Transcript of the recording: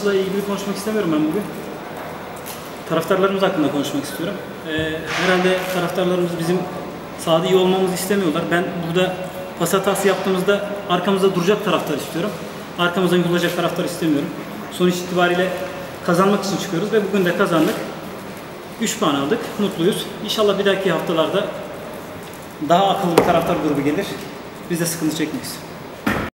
Maçla ilgili konuşmak istemiyorum ben bugün. Taraftarlarımız hakkında konuşmak istiyorum. Ee, herhalde taraftarlarımız bizim sahada iyi olmamızı istemiyorlar. Ben burada pas hatası yaptığımızda arkamızda duracak taraftar istiyorum. Arkamızdan yılacak taraftar istemiyorum. Sonuç itibariyle kazanmak için çıkıyoruz ve bugün de kazandık. 3 puan aldık. Mutluyuz. İnşallah bir dahaki haftalarda daha akıllı bir taraftar grubu gelir. Biz de sıkıntı çekmeyiz.